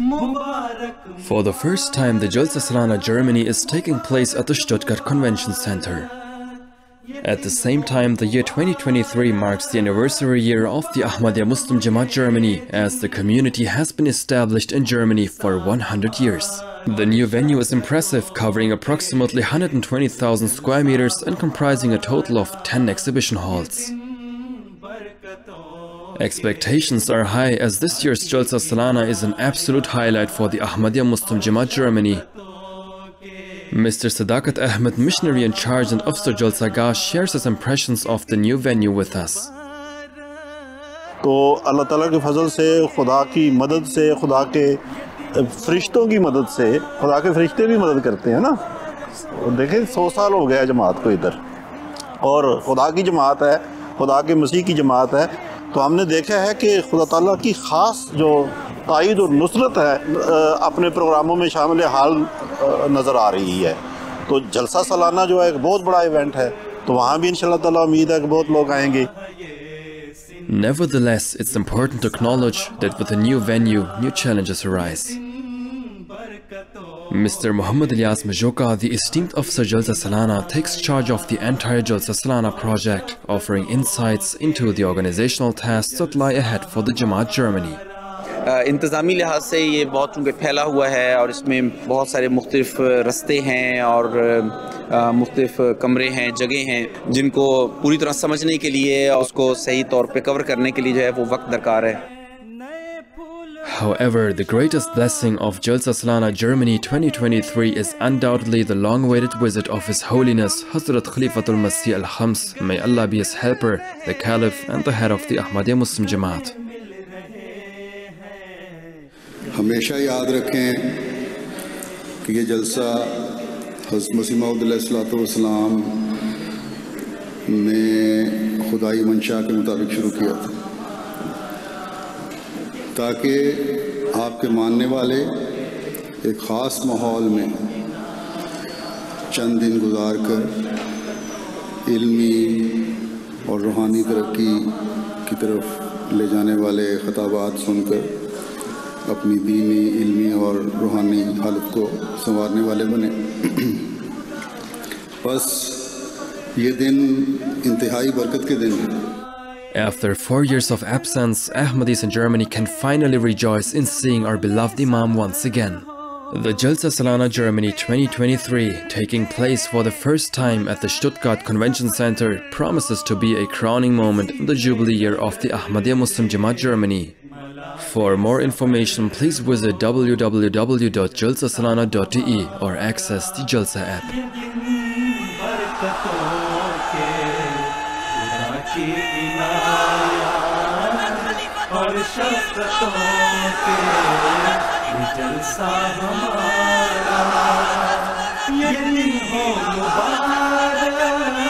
For the first time, the Jalsa Salana Germany is taking place at the Stuttgart Convention Center. At the same time, the year 2023 marks the anniversary year of the Ahmadiyya Muslim Jamaat Germany, as the community has been established in Germany for 100 years. The new venue is impressive, covering approximately 120,000 square meters and comprising a total of 10 exhibition halls. Expectations are high as this year's Jalsa Salana is an absolute highlight for the Ahmadiyya Muslim Jamaat Germany, Mr. Sadakat Ahmed, missionary in charge and Officer Jalsagah, shares his impressions of the new venue with us. तो अल्लाह ताला के फजल से खुदा की मदद से खुदा के फरिश्तों की मदद से खुदा के फरिश्ते भी मदद करते हैं ना देखें सौ साल हो गया जमात को इधर और खुदा की जमात है خدا کے مسیح کی جماعت ہے تو ہم نے دیکھا ہے کہ خدا تعالیٰ کی خاص جو تائید اور نصرت ہے اپنے پروگراموں میں شامل حال نظر آ رہی ہے۔ تو جلسہ سالانہ جو ہے ایک بہت بڑا ایونٹ ہے۔ تو وہاں بھی انشاءاللہ تعالیٰ امید ہے کہ بہت لوگ آئیں گے۔ Nevertheless, it's important to acknowledge that with a new venue, new challenges arise. Mr. Muhammad Ilyas Majoka, the esteemed officer Jalsa Salana, takes charge of the entire انتظامی لحاظ سے یہ بہت پھیلا ہوا ہے اور اس میں بہت سارے مختلف رستے ہیں اور مختلف کمرے ہیں جگہ ہیں جن کو پوری طرح سمجھنے کے لیے اور اس کو صحیح طور پہ کور کرنے کے لیے جو ہے وہ وقت درکار ہے However, the greatest blessing of Jalsa Salana Germany 2023 is undoubtedly the long-awaited visit of His Holiness Hazrat Khalifatul Masih al-Khamis, may Allah be his helper, the Caliph and the head of the Ahmadiyya Muslim Jamaat. हमेशा याद रखें कि ये जलसा हज़रत मसीम ने खुदाई मंशा के मुताबिक शुरू किया था تاکہ آپ کے ماننے والے ایک خاص ماحول میں چند دن گزار کر علمی اور روحانی ترقی کی طرف لے جانے والے خطابات سن کر اپنی دینی، علمی اور روحانی حالت کو سنوارنے والے بنے۔ بس یہ دن انتہائی برکت کے دن ہے After four years of absence, Ahmadis in Germany can finally rejoice in seeing our beloved Imam once again. The Jalsa Salana Germany 2023, taking place for the first time at the Stuttgart Convention Center, promises to be a crowning moment in the jubilee year of the Ahmadiyya Muslim Jamaat Germany. For more information, please visit www.jalsasalana.de or access the Jalsa app. کی عنایات اور شفقتوں کے جلسہ ہمارا یہ ہو مبارک۔